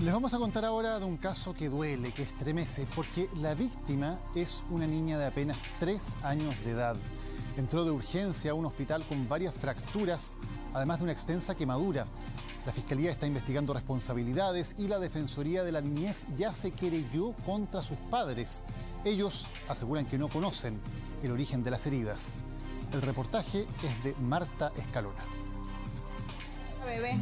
Les vamos a contar ahora de un caso que duele, que estremece, porque la víctima es una niña de apenas 3 años de edad. Entró de urgencia a un hospital con varias fracturas, además de una extensa quemadura. La Fiscalía está investigando responsabilidades y la Defensoría de la Niñez ya se querelló contra sus padres. Ellos aseguran que no conocen el origen de las heridas. El reportaje es de Marta Escalona. Bebé.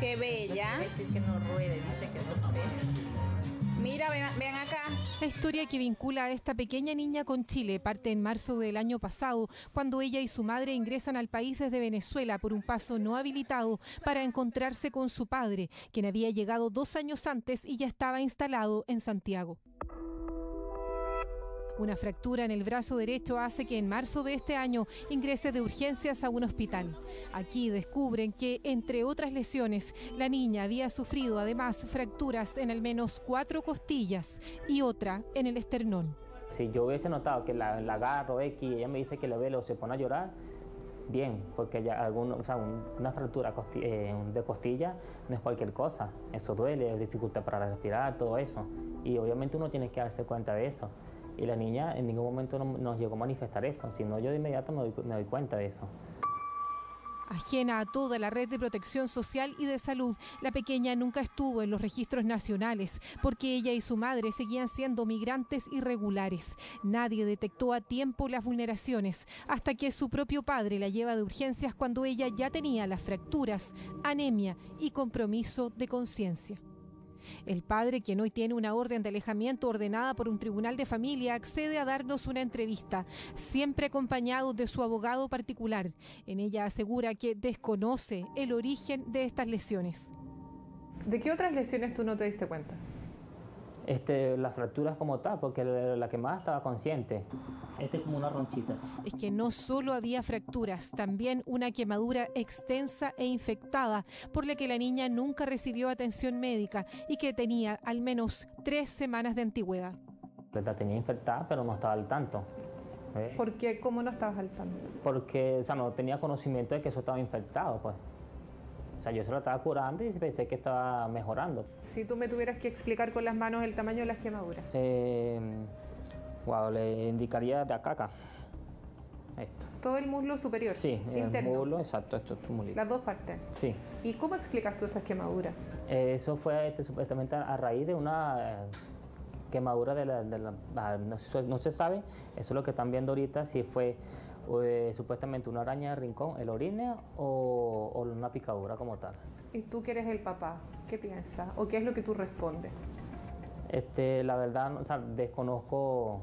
Qué bella. Decir que no ruede, dice que no. Mira, vean, vean acá. La historia que vincula a esta pequeña niña con Chile parte en marzo del año pasado, cuando ella y su madre ingresan al país desde Venezuela por un paso no habilitado para encontrarse con su padre, quien había llegado dos años antes y ya estaba instalado en Santiago. Una fractura en el brazo derecho hace que en marzo de este año ingrese de urgencias a un hospital. Aquí descubren que, entre otras lesiones, la niña había sufrido además fracturas en al menos cuatro costillas y otra en el esternón. Si yo hubiese notado que la, la agarro X y ella me dice que le duele o se pone a llorar, bien, porque ya algún, o sea, un- una fractura costi- eh, de costilla no es cualquier cosa. Eso duele, dificultad para respirar, todo eso. Y obviamente uno tiene que darse cuenta de eso. Y la niña en ningún momento no- nos llegó a manifestar eso, sino yo de inmediato me doy cuenta de eso. Ajena a toda la red de protección social y de salud, la pequeña nunca estuvo en los registros nacionales porque ella y su madre seguían siendo migrantes irregulares. Nadie detectó a tiempo las vulneraciones hasta que su propio padre la lleva de urgencias cuando ella ya tenía las fracturas, anemia y compromiso de conciencia. El padre, quien hoy tiene una orden de alejamiento ordenada por un tribunal de familia, accede a darnos una entrevista, siempre acompañado de su abogado particular. En ella asegura que desconoce el origen de estas lesiones. ¿De qué otras lesiones tú no te diste cuenta? Este, las fracturas como tal, porque la, quemada estaba consciente. Este es como una ronchita. Es que no solo había fracturas, también una quemadura extensa e infectada, por la que la niña nunca recibió atención médica y que tenía al menos tres semanas de antigüedad. La tenía infectada, pero no estaba al tanto. ¿ves? ¿Por qué? ¿Cómo no estabas al tanto? porque o sea, no tenía conocimiento de que eso estaba infectado, pues. O sea, yo se lo estaba curando y pensé que estaba mejorando. Si tú me tuvieras que explicar con las manos el tamaño de las quemaduras. Eh, wow, le indicaría de acá acá. Esto. Todo el muslo superior. Sí, el interno. muslo, exacto, esto es mulito. Las dos partes. Sí. ¿Y cómo explicas tú esas quemaduras? Eh, Eso fue este, supuestamente a raíz de una eh, quemadura de la... de la- ah, no, no se sabe, eso es lo que están viendo ahorita, si fue eh, supuestamente una araña de rincón, el orine o, o una picadura como tal. ¿Y tú que eres el papá? ¿Qué piensas? ¿O qué es lo que tú respondes? Este, la verdad, o sea, desconozco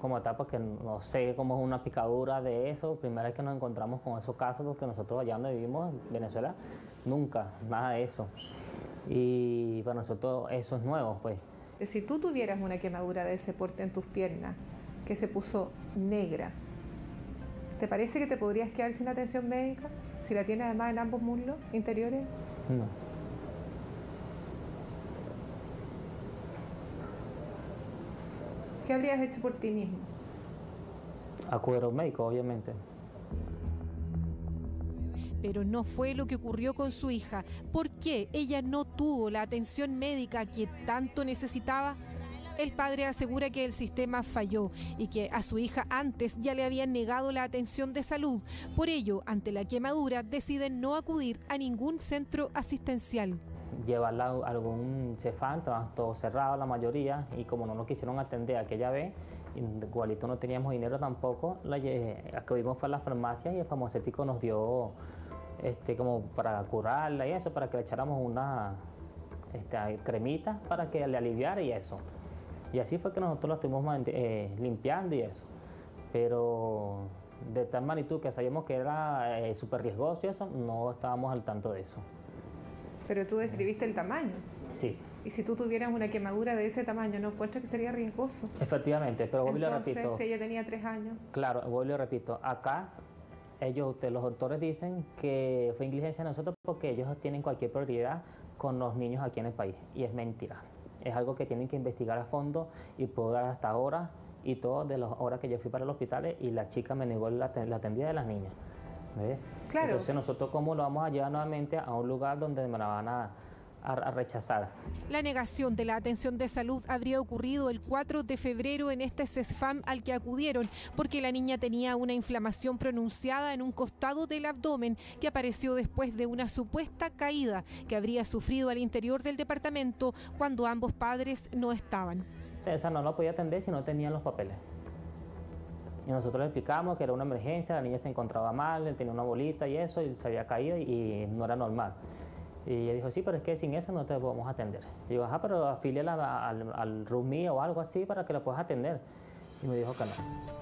como tal porque no sé cómo es una picadura de eso. Primera vez que nos encontramos con esos casos porque nosotros allá donde vivimos, en Venezuela, nunca, nada de eso. Y para nosotros eso es nuevo, pues. Si tú tuvieras una quemadura de ese porte en tus piernas que se puso negra, ¿te parece que te podrías quedar sin atención médica? Si la tienes además en ambos muslos interiores. No. ¿Qué habrías hecho por ti mismo? Acudir a un médico, obviamente. Pero no fue lo que ocurrió con su hija. ¿Por qué ella no tuvo la atención médica que tanto necesitaba? El padre asegura que el sistema falló y que a su hija antes ya le habían negado la atención de salud. Por ello, ante la quemadura, deciden no acudir a ningún centro asistencial. Llevarla a algún cefán, todo cerrado la mayoría, y como no nos quisieron atender aquella vez, igualito no teníamos dinero tampoco, la acudimos a la farmacia y el farmacéutico nos dio este, como para curarla y eso, para que le echáramos una este, cremita para que le aliviara y eso. Y así fue que nosotros la estuvimos eh, limpiando y eso. Pero de tal magnitud que sabíamos que era eh, súper riesgoso y eso, no estábamos al tanto de eso. Pero tú describiste el tamaño. Sí, Y si tú tuvieras una quemadura de ese tamaño, ¿no encuentras que sería riesgoso? efectivamente, pero vuelvo Entonces, repito. si ella tenía tres años, Claro, vuelvo repito, acá ellos, usted- los doctores dicen que fue negligencia de nosotros porque ellos tienen cualquier prioridad con los niños aquí en el país y es mentira. Es algo que tienen que investigar a fondo y puedo dar hasta ahora y todo de las horas que yo fui para el hospital y la chica me negó la, aten- la atendida de las niñas. ¿Ves? Claro. Entonces nosotros cómo lo vamos a llevar nuevamente a un lugar donde me la van a, a, rechazar. La negación de la atención de salud habría ocurrido el 4 de febrero en este CESFAM al que acudieron porque la niña tenía una inflamación pronunciada en un costado del abdomen que apareció después de una supuesta caída que habría sufrido al interior del departamento cuando ambos padres no estaban. Esa no podía atender si no tenían los papeles. Y nosotros le explicamos que era una emergencia, la niña se encontraba mal, tenía una bolita y eso, y se había caído y no era normal. Y ella dijo, sí, pero es que sin eso no te podemos atender. Yo, ajá, pero afíliala al, al o algo así para que la puedas atender. Y me dijo que no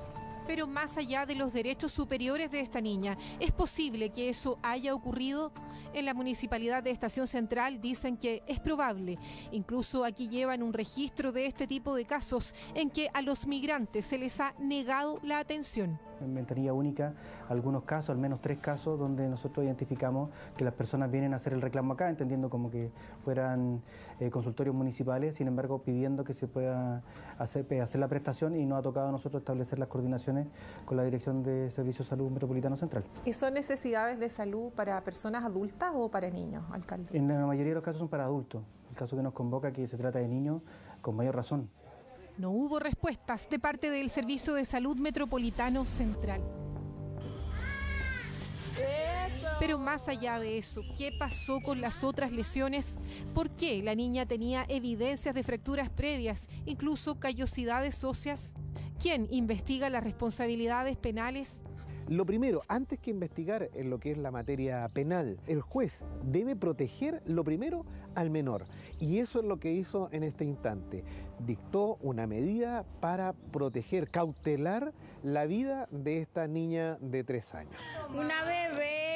pero más allá de los derechos superiores de esta niña, ¿es posible que eso haya ocurrido? En la municipalidad de Estación Central dicen que es probable. Incluso aquí llevan un registro de este tipo de casos en que a los migrantes se les ha negado la atención en ventanilla única algunos casos, al menos tres casos, donde nosotros identificamos que las personas vienen a hacer el reclamo acá, entendiendo como que fueran eh, consultorios municipales, sin embargo pidiendo que se pueda hacer, hacer la prestación y nos ha tocado a nosotros establecer las coordinaciones con la Dirección de Servicios de Salud Metropolitano Central. ¿Y son necesidades de salud para personas adultas o para niños, alcalde? En la mayoría de los casos son para adultos. El caso que nos convoca, que se trata de niños, con mayor razón. No hubo respuestas de parte del Servicio de Salud Metropolitano Central. Pero más allá de eso, ¿qué pasó con las otras lesiones? ¿Por qué la niña tenía evidencias de fracturas previas, incluso callosidades óseas? ¿Quién investiga las responsabilidades penales? Lo primero, antes que investigar en lo que es la materia penal, el juez debe proteger lo primero al menor. Y eso es lo que hizo en este instante. Dictó una medida para proteger, cautelar la vida de esta niña de tres años. Una bebé.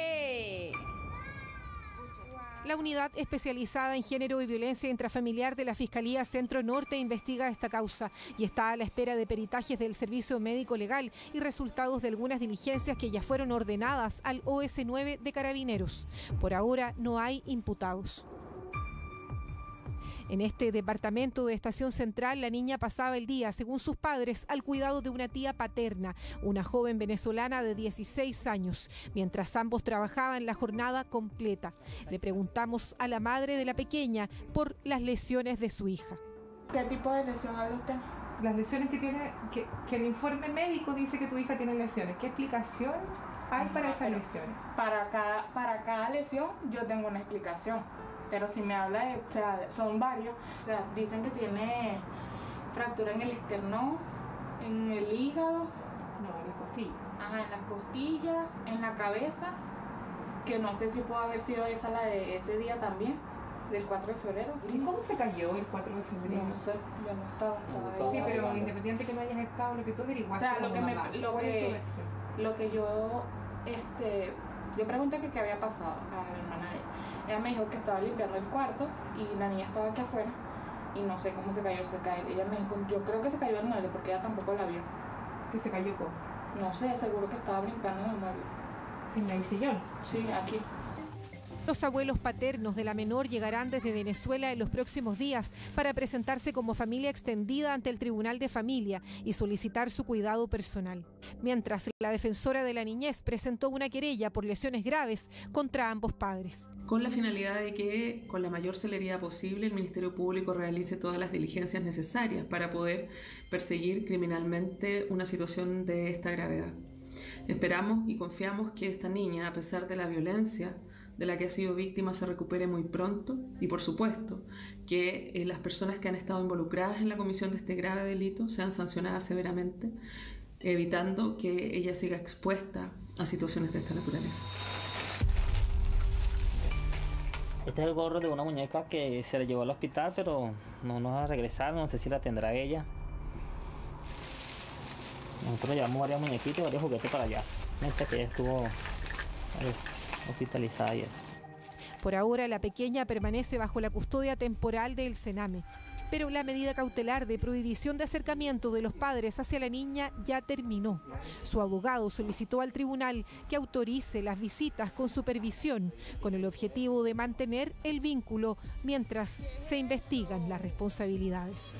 La unidad especializada en género y violencia intrafamiliar de la Fiscalía Centro Norte investiga esta causa y está a la espera de peritajes del Servicio Médico Legal y resultados de algunas diligencias que ya fueron ordenadas al OS9 de Carabineros. Por ahora no hay imputados. En este departamento de Estación Central, la niña pasaba el día, según sus padres, al cuidado de una tía paterna, una joven venezolana de 16 años, mientras ambos trabajaban la jornada completa. Le preguntamos a la madre de la pequeña por las lesiones de su hija. ¿Qué tipo de lesión habla usted? Las lesiones que tiene, que, el informe médico dice que tu hija tiene lesiones. ¿Qué explicación hay para esas lesiones? Para cada, para cada lesión yo tengo una explicación pero si me habla de, o sea, son varios, o sea, dicen que tiene fractura en el esternón, en el hígado. No, en las costillas. Ajá, en las costillas, en la cabeza, que no sé si pudo haber sido esa la de ese día también, del 4 de febrero. ¿Y cómo se cayó el 4 de febrero? No sé, yo no estaba, estaba ahí. Sí, pero independiente que no hayas estado, lo que tú averiguaste. O sea, lo que, me, lo, que, lo que yo, este, yo pregunté que qué había pasado a mi hermana ella me dijo que estaba limpiando el cuarto y la niña estaba aquí afuera y no sé cómo se cayó, se cayó. Ella me dijo, yo creo que se cayó el mueble porque ella tampoco la vio. ¿Que se cayó cómo? No sé, seguro que estaba brincando en el mueble. ¿En el sillón? Sí, aquí. Los abuelos paternos de la menor llegarán desde Venezuela en los próximos días para presentarse como familia extendida ante el Tribunal de Familia y solicitar su cuidado personal. Mientras la defensora de la niñez presentó una querella por lesiones graves contra ambos padres. Con la finalidad de que con la mayor celeridad posible el Ministerio Público realice todas las diligencias necesarias para poder perseguir criminalmente una situación de esta gravedad. Esperamos y confiamos que esta niña, a pesar de la violencia, de la que ha sido víctima se recupere muy pronto y por supuesto que eh, las personas que han estado involucradas en la comisión de este grave delito sean sancionadas severamente, evitando que ella siga expuesta a situaciones de esta naturaleza. Este es el gorro de una muñeca que se le llevó al hospital, pero no nos va a regresar, no sé si la tendrá ella. Nosotros llevamos varias muñequitas varios juguetes para allá. Esta que ya estuvo hospitalizada y eso. Por ahora, la pequeña permanece bajo la custodia temporal del Sename. Pero la medida cautelar de prohibición de acercamiento de los padres hacia la niña ya terminó. Su abogado solicitó al tribunal que autorice las visitas con supervisión, con el objetivo de mantener el vínculo mientras se investigan las responsabilidades.